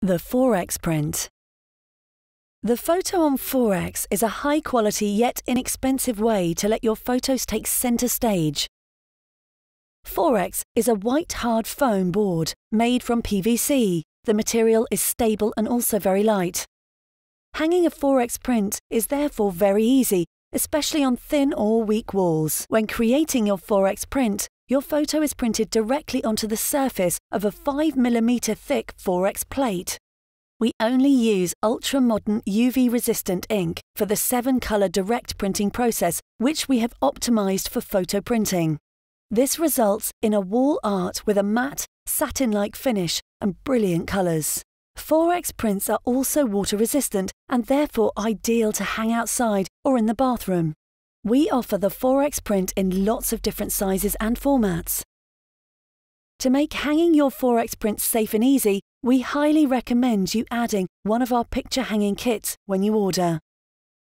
The Forex print. The Photo on Forex is a high quality yet inexpensive way to let your photos take centre stage. Forex is a white hard foam board made from PVC. The material is stable and also very light. Hanging a Forex print is therefore very easy, especially on thin or weak walls. When creating your Forex print, your photo is printed directly onto the surface of a 5mm thick Forex plate. We only use ultra-modern UV-resistant ink for the 7-colour direct printing process, which we have optimised for photo printing. This results in a wall art with a matte, satin-like finish and brilliant colours. Forex prints are also water resistant and therefore ideal to hang outside or in the bathroom. We offer the Forex print in lots of different sizes and formats. To make hanging your Forex prints safe and easy, we highly recommend you adding one of our picture hanging kits when you order.